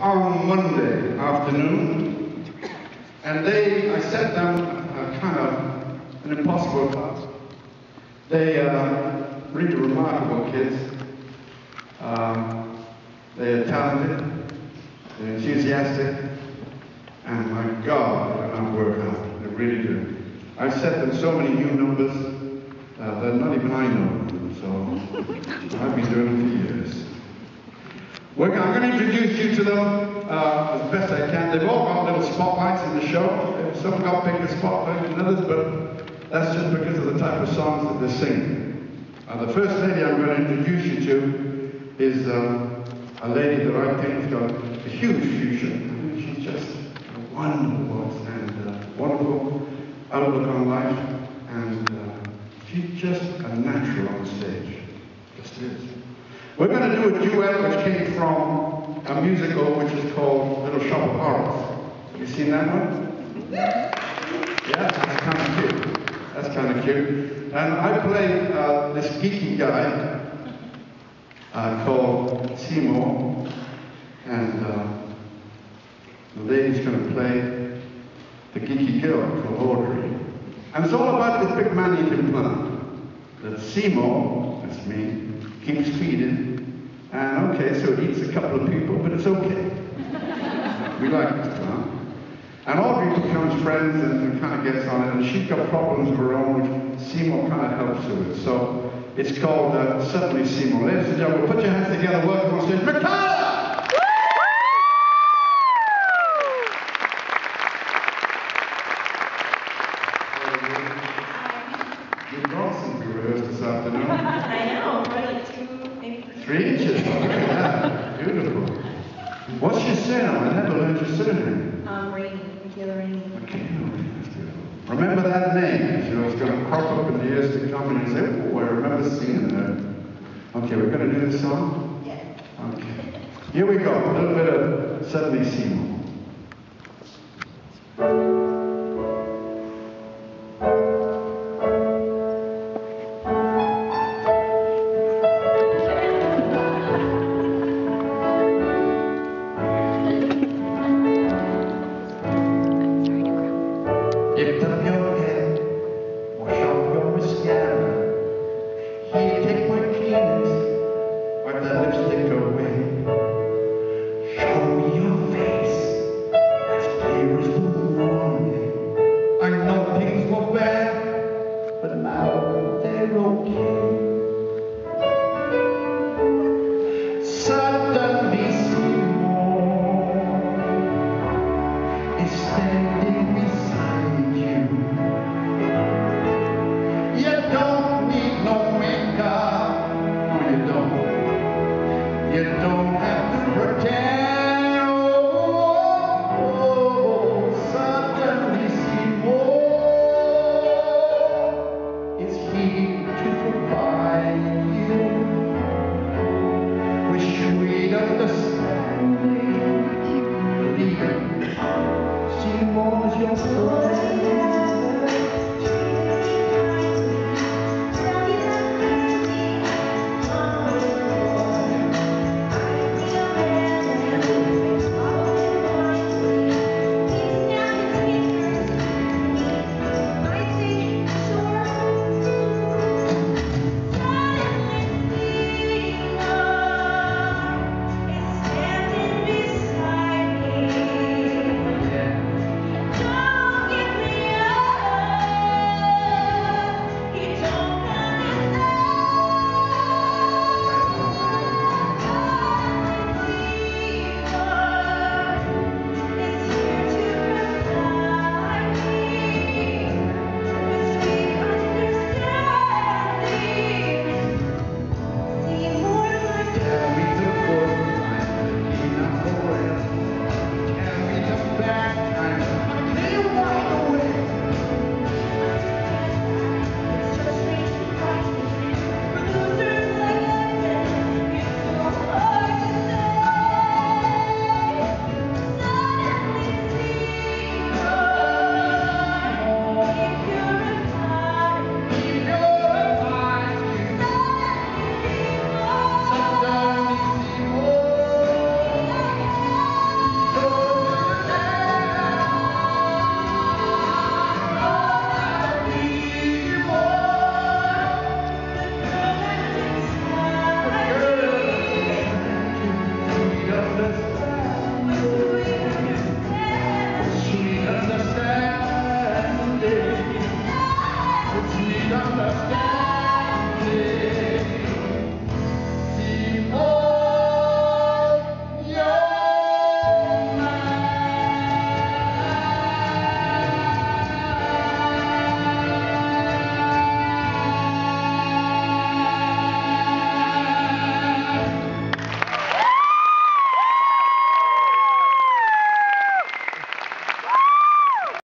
on Monday afternoon, and they, I set them a kind of an impossible task. They are really remarkable kids. Um, they are talented, they're enthusiastic, and my God, they're not work hard. They really do. I've set them so many new numbers uh, that not even I know so I've been doing it for years. We're, I'm going to introduce you to them uh, as best I can. They've all got little spotlights in the show. Some got bigger spotlights than others, but that's just because of the type of songs that they sing. Uh, the first lady I'm going to introduce you to is um, a lady that I think has got a huge future. She's just a wonderful voice and uh, wonderful outlook on life, and uh, she's just a natural on stage. Just is. We're going to do a duet which came from a musical which is called Little Shop of Horrors. Have you seen that one? Yeah, that's kind of cute. That's kind of cute. And I play uh, this geeky guy uh, called Seymour, and uh, the lady's going to play the geeky girl called Audrey. And it's all about this big man-eating plant that Seymour, that's me, keeps feeding, and okay, so it eats a couple of people, but it's okay. we like this plant. And Audrey becomes friends and kind of gets on it, and she's got problems of her own, which Seymour kind of helps her with. So it's called uh, Suddenly Seymour. Ladies and gentlemen, put your hands together, welcome on stage, Mikayla! You brought some rehearsed this afternoon. I know, probably like two, maybe three. Three inches. Look at that. Beautiful. What's your surname? I never learned your surname. Um, Raney, Mikayla Raney. Okay, that's. Remember that name. You know, it's going to crop up in the years to come and you say, oh, I remember seeing that. Okay, we're going to do this song? Yeah. Okay. Here we go. A little bit of Suddenly Seymour. E Believe it. Your friend.